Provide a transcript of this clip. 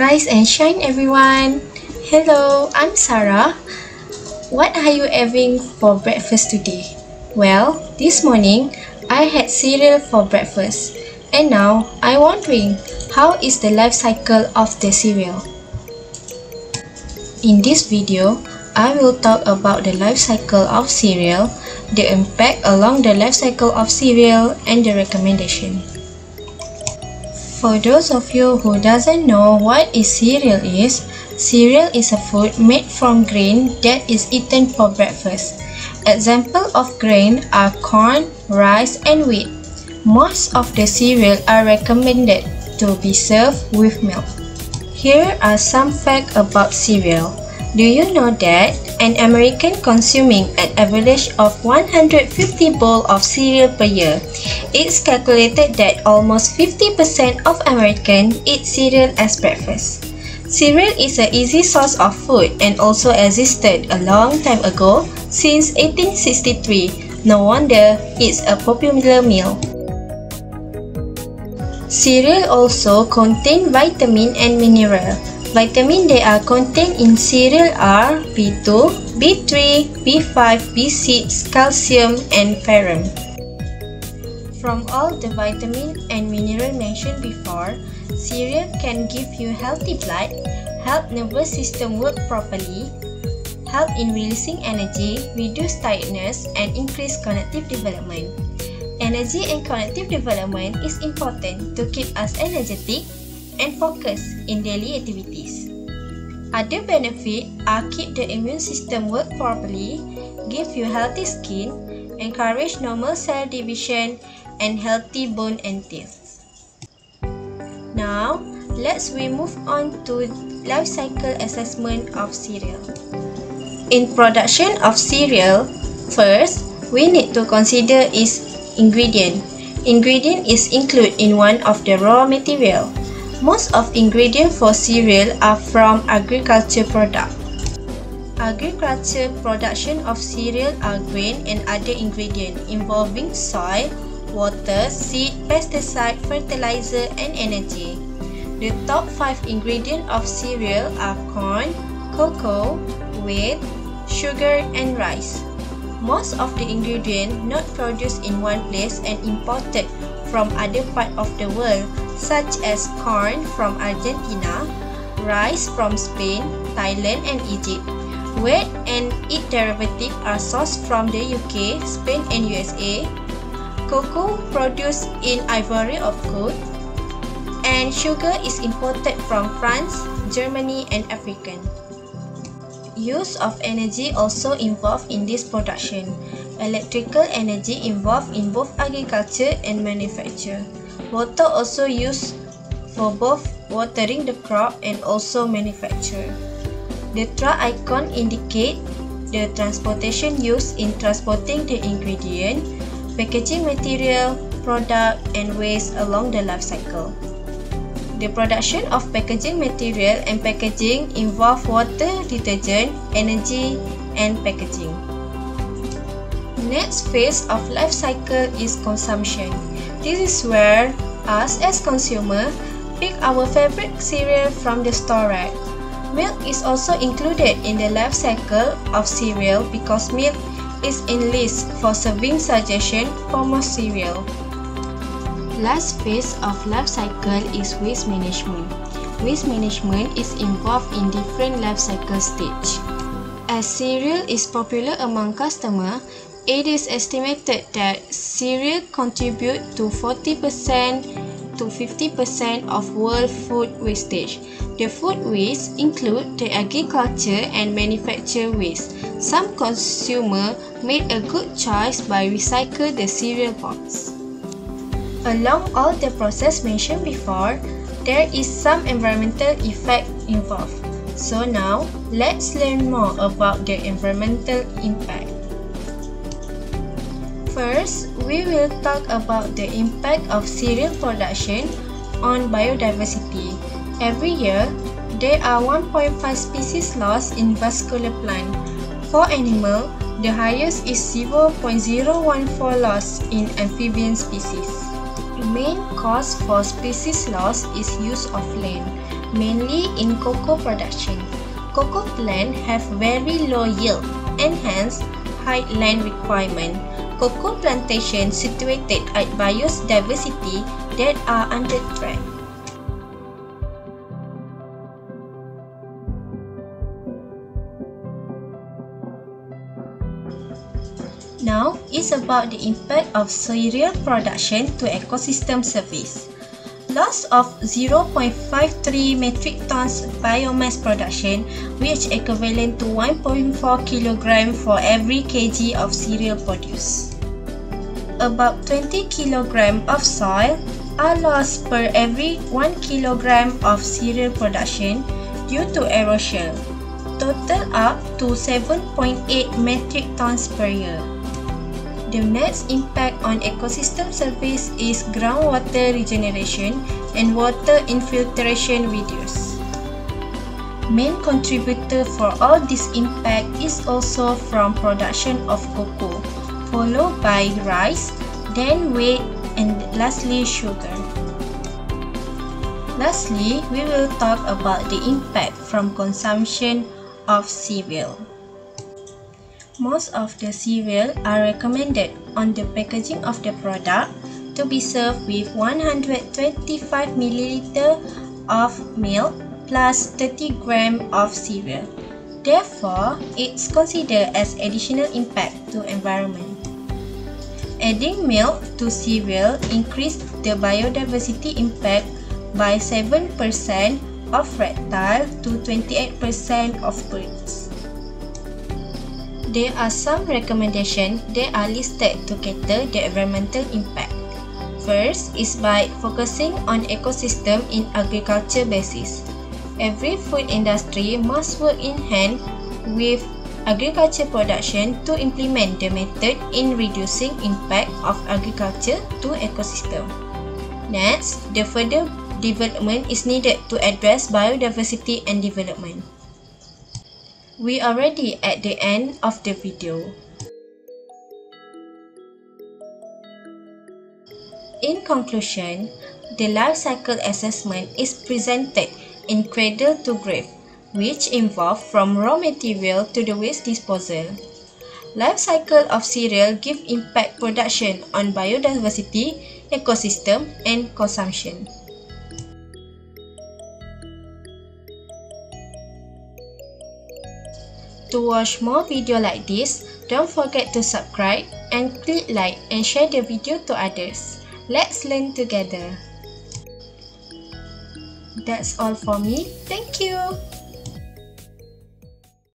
Rise and shine, everyone! Hello, I'm Sarah. What are you having for breakfast today? Well, this morning I had cereal for breakfast, and now I'm wondering how is the life cycle of the cereal? In this video, I will talk about the life cycle of cereal, the impact along the life cycle of cereal, and the recommendation. For those of you who doesn't know what is cereal is, cereal is a food made from grain that is eaten for breakfast. Example of grain are corn, rice, and wheat. Most of the cereal are recommended to be served with milk. Here are some facts about cereal. Do you know that an American consuming an average of 150 bowl of cereal per year? It's calculated that almost 50% of Americans eat cereal as breakfast. Cereal is an easy source of food and also existed a long time ago, since 1863. No wonder it's a popular meal. Cereal also contain vitamin and mineral. Vitamin they are contained in cereal are B2, B3, B5, B6, calcium, and ferrum. From all the vitamin and mineral mentioned before, cereal can give you healthy blood, help nervous system work properly, help in releasing energy, reduce tiredness, and increase cognitive development. Energy and cognitive development is important to keep us energetic and focus in daily activities. Other benefits are keep the immune system work properly, give you healthy skin, encourage normal cell division, and healthy bone and teeth. Now, let's we move on to life cycle assessment of cereal. In production of cereal, first, we need to consider is ingredient. Ingredient is included in one of the raw material. Most of ingredients for cereal are from agriculture product. Agriculture production of cereal are grain and other ingredients involving soil, water, seed, pesticide, fertilizer, and energy. The top 5 ingredients of cereal are corn, cocoa, wheat, sugar, and rice. Most of the ingredients not produced in one place and imported from other parts of the world such as corn from Argentina, rice from Spain, Thailand, and Egypt. Wheat and its derivatives are sourced from the UK, Spain, and USA. Cocoa produced in Ivory of Coast, and sugar is imported from France, Germany, and Africa. Use of energy also involved in this production. Electrical energy involved in both agriculture and manufacture. Water also used for both watering the crop and also manufacture. The tra icon indicate the transportation used in transporting the ingredient, packaging material, product, and waste along the life cycle. The production of packaging material and packaging involve water, detergent, energy, and packaging. Next phase of life cycle is consumption. This is where us as consumer pick our favorite cereal from the store rack. Milk is also included in the life cycle of cereal because milk is in list for serving suggestion for most cereal. Last phase of life cycle is waste management. Waste management is involved in different life cycle stage. As cereal is popular among customers, it is estimated that cereal contribute to 40% to 50% of world food wastage. The food waste include the agriculture and manufacture waste. Some consumer made a good choice by recycle the cereal box. Along all the process mentioned before, there is some environmental effect involved. So now, let's learn more about the environmental impact. First, we will talk about the impact of cereal production on biodiversity. Every year, there are 1.5 species lost in vascular plant. For animal, the highest is 0.014 loss in amphibian species. main cause for species loss is use of land, mainly in cocoa production. Cocoa plants have very low yield and hence high land requirement. Cocoa plantations situated at biodiversity that are under threat. Now is about the impact of cereal production to ecosystem service. Loss of 0.53 metric tons biomass production which equivalent to 1.4 kg for every kg of cereal produced. About 20 kg of soil are lost per every 1 kg of cereal production due to erosion, total up to 7.8 metric tons per year. The next impact on ecosystem service is groundwater regeneration and water infiltration reduce. Main contributor for all this impact is also from production of cocoa, followed by rice, then wheat and lastly sugar. Lastly, we will talk about the impact from consumption of cereal. Most of the cereal are recommended on the packaging of the product to be served with 125 ml of milk plus 30 gram of cereal. Therefore, it's considered as additional impact to environment. Adding milk to cereal increased the biodiversity impact by 7% of reptile to 28% of birds. There are some recommendations that are listed to cater the environmental impact. First is by focusing on ecosystem in agriculture basis. Every food industry must work in hand with agriculture production to implement the method in reducing impact of agriculture to ecosystem. Next, the further development is needed to address biodiversity and development. We are already at the end of the video. In conclusion, the life cycle assessment is presented in cradle to grave, which involve from raw material to the waste disposal. Life cycle of cereal give impact production on biodiversity, ecosystem and consumption. To watch more video like this, don't forget to subscribe and click like and share the video to others. Let's learn together. That's all for me. Thank you.